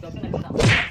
Gracias.